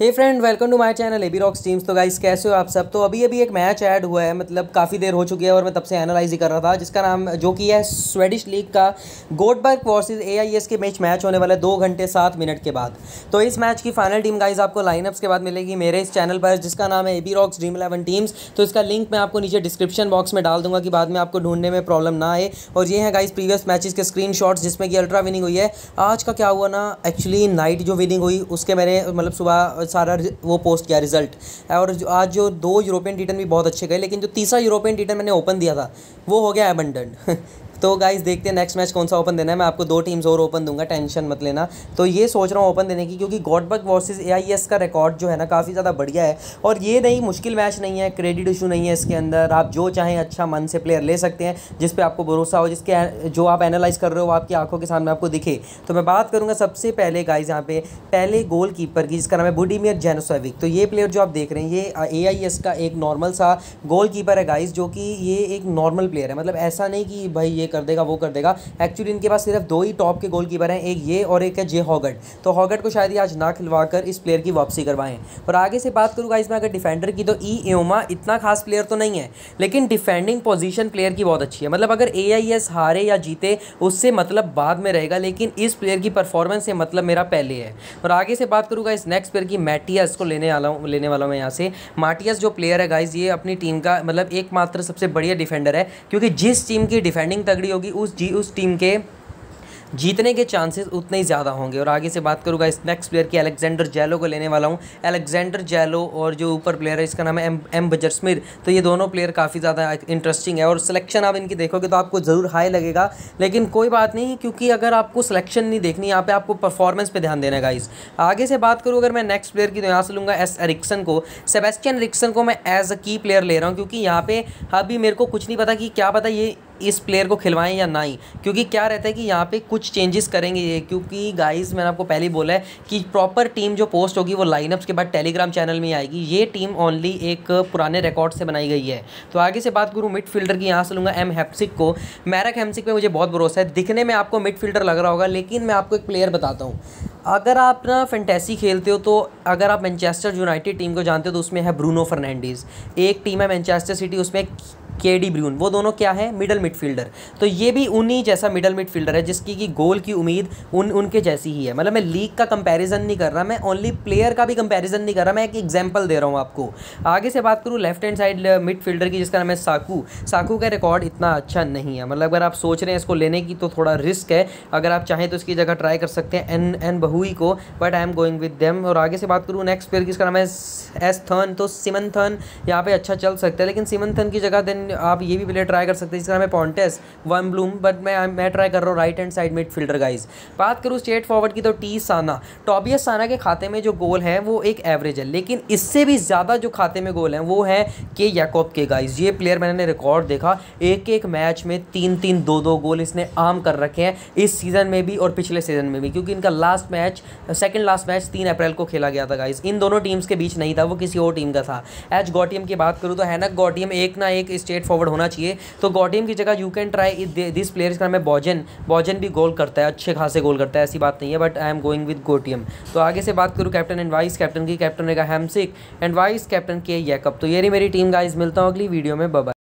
Hey friend welcome to my channel AB Rocks teams तो guys कैसे हो आप सब? तो अभी अभी एक मैच ऐड हुआ है मतलब काफ़ी देर हो चुकी है और मैं तब से एनालाइज ही कर रहा था, जिसका नाम, जो कि है स्वेडिश लीग का गोडबर्ग वर्सेस एआईएस के मैच मैच होने वाला है दो घंटे सात मिनट के बाद। तो इस मैच की फाइनल टीम गाइज़ आपको लाइनअप्स के बाद मिलेगी मेरे इस चैनल पर, जिसका नाम है A B Rocks Dream Eleven teams तो इसका लिंक मैं आपको नीचे डिस्क्रिप्शन बॉक्स में डाल दूँगा कि बाद में आपको ढूँढने में प्रॉब्लम ना आए। और ये है गाइज़ प्रीवियस मैचेस के स्क्रीन जिसमें कि अल्ट्रा विनिंग हुई है। आज का क्या हुआ ना एक्चुअली नाइट जो विनिंग हुई, उसके मैंने मतलब सुबह सारा वो पोस्ट किया रिज़ल्ट और आज जो दो यूरोपियन टीटन भी बहुत अच्छे गए, लेकिन जो तीसरा यूरोपियन टीटन मैंने ओपन दिया था, वो हो गया एबंडेंट तो गाइज़ देखते हैं नेक्स्ट मैच कौन सा ओपन देना है। मैं आपको दो टीम्स और ओपन दूँगा टेंशन मत लेना। तो ये सोच रहा हूँ ओपन देने की, क्योंकि गॉडबर्ग वर्सेस एआईएस का रिकॉर्ड जो है ना, काफ़ी ज़्यादा बढ़िया है। और ये नहीं, मुश्किल मैच नहीं है क्रेडिट इशू नहीं है इसके अंदर। आप जो चाहें अच्छा मन से प्लेयर ले सकते हैं, जिस पर आपको भरोसा हो, जिसके, जो आप एनालाइज कर रहे हो आपकी आँखों के सामने आपको दिखे। तो मैं बात करूँगा सबसे पहले गाइज़ यहाँ पे पहले गोल कीपर की, जिसका नाम है बुडीमियर जेनोसेविक तो ये प्लेयर जो आप देख रहे हैं, ये एआईएस का एक नॉर्मल सा गोल कीपर है गाइज़ जो कि ये एक नॉर्मल प्लेयर है। मतलब ऐसा नहीं कि भाई ये कर देगा, वो कर देगा। एक्चुअली इनके पास सिर्फ़ दो ही टॉप के गोलकीपर हैं, एक ये और एक है जे हॉगट तो हॉगट को शायद आज ना खिलवाकर इस प्लेयर की वापसी करवाएँ। और आगे से बात करूँगा इसमें अगर डिफेंडर की तो ई एमा इतना खास प्लेयर तो नहीं है, लेकिन डिफेंडिंग पोजीशन प्लेयर की बहुत अच्छी है। मतलब अगर ए हारे या जीते, उससे मतलब बाद में रहेगा, लेकिन इस प्लेयर की परफॉर्मेंस से मतलब मेरा पहले है। और आगे से बात करूँगा इस नेक्स्ट प्लेयर की मैटियस को लेने वाला हूँ, लेने वाला हूँ यहाँ से। माटियस जो प्लेयर है गाइज़ ये अपनी टीम का मतलब एकमात्र सबसे बढ़िया डिफेंडर है, क्योंकि जिस टीम की डिफेंडिंग तगड़ी होगी उस जी, उस टीम के जीतने के चांसेस उतने ही ज़्यादा होंगे। और आगे से बात करूँगा, इस नेक्स्ट प्लेयर की अलेक्जेंडर जैलो को लेने वाला हूँ। अलेक्जेंडर जैलो और जो ऊपर प्लेयर है, इसका नाम है एम एम बजरस्मिर तो ये दोनों प्लेयर काफ़ी ज़्यादा इंटरेस्टिंग है और सिलेक्शन आप इनकी देखोगे तो आपको ज़रूर हाई लगेगा। लेकिन कोई बात नहीं, क्योंकि अगर आपको सिलेक्शन नहीं देखनी, यहाँ पर आपको परफॉर्मेंस पर ध्यान देना गाइस आगे से बात करूँ, अगर मैं नेक्स्ट प्लेयर की तो यहाँ से लूँगा एस एरिक्सन को। सेबेस्टियन रिक्सन को मैं एज अ की प्लेयर ले रहा हूँ, क्योंकि यहाँ पर अभी मेरे को कुछ नहीं पता कि क्या पता ये इस प्लेयर को खिलवाएँ या ना ही। क्योंकि क्या रहता है कि यहाँ पे कुछ चेंजेस करेंगे ये। क्योंकि गाइस मैंने आपको पहले ही बोला है कि प्रॉपर टीम जो पोस्ट होगी वो लाइनअप्स के बाद टेलीग्राम चैनल में आएगी। ये टीम ओनली एक पुराने रिकॉर्ड से बनाई गई है। तो आगे से बात करूँ मिड की, यहाँ से लूँगा एम हैप्सिक को। मैरक हेमसिक में मुझे बहुत भरोसा है। दिखने में आपको मिड लग रहा होगा, लेकिन मैं आपको एक प्लेयर बताता हूँ। अगर आप ना फैंटेसी खेलते हो तो अगर आप मैनचेस्टर यूनाइटेड टीम को जानते हो तो उसमें है ब्रूनो फर्नांडीज एक टीम है मैनचेस्टर सिटी उसमें के डी ब्रून, वो दोनों क्या है? Middle midfielder. तो ये भी उन्हीं जैसा मिडल मिडफील्डर है जिसकी कि गोल की उम्मीद उन, उनके जैसी ही है। मतलब मैं लीग का कंपैरिजन नहीं कर रहा, मैं ओनली प्लेयर का भी कंपैरिजन नहीं कर रहा, मैं एक एग्जांपल दे रहा हूँ आपको। आगे से बात करूँ लेफ़्ट हैंड साइड मिडफील्डर की, जिसका नाम है साकू। साकू का रिकॉर्ड इतना अच्छा नहीं है। मतलब अगर आप सोच रहे हैं इसको लेने की तो थोड़ा रिस्क है। अगर आप चाहें तो इसकी जगह ट्राई कर सकते हैं एन एन बहुई को but I am going with them और आगे से बात करूँ नेक्स्ट प्लेयर की, जिसका नाम है एस थर्न तो सिमन थर्न यहाँ पर अच्छा चल सकता है, लेकिन सिमन थर्न की जगह देन आप ये भी प्लेयर ट्राई कर सकते हैं, जिसका नाम है पॉन्टेस वन ब्लूम बट मैं मैं ट्राई कर रहा हूँ right hand side midfielder guys बात करूँ स्ट्रेट फॉरवर्ड की तो टी साना टॉबियस साना के खाते में जो गोल है, वो एक एवरेज है, लेकिन इससे भी ज़्यादा जो खाते में गोल हैं, वो है के याकोब के गाइज़ ये प्लेयर मैंने रिकॉर्ड देखा, एक एक मैच में तीन तीन दो दो गोल इसने आम कर रखे हैं, इस सीज़न में भी और पिछले सीज़न में भी, क्योंकि इनका last match second last match तीन अप्रैल को खेला गया था गाइज़ इन दोनों टीम्स के बीच नहीं था, वो किसी और टीम का था. एच गॉटियम की बात करूँ तो हैनक गॉटियम एक ना एक स्टेट फॉरवर्ड होना चाहिए। तो गॉडियम की जगह you can try this player का नाम है बॉजन बॉजन भी गोल करता है, अच्छे खासे गोल करता है, ऐसी बात नहीं है but I am going with गोटियम तो आगे से बात करूँ कैप्टन एंड वाइस कैप्टन की कैप्टन रहेगा हैमसिक एंड वाइस कैप्टन के यकअप तो ये मेरी टीम गाइज़ मिलता हूँ अगली वीडियो में बबा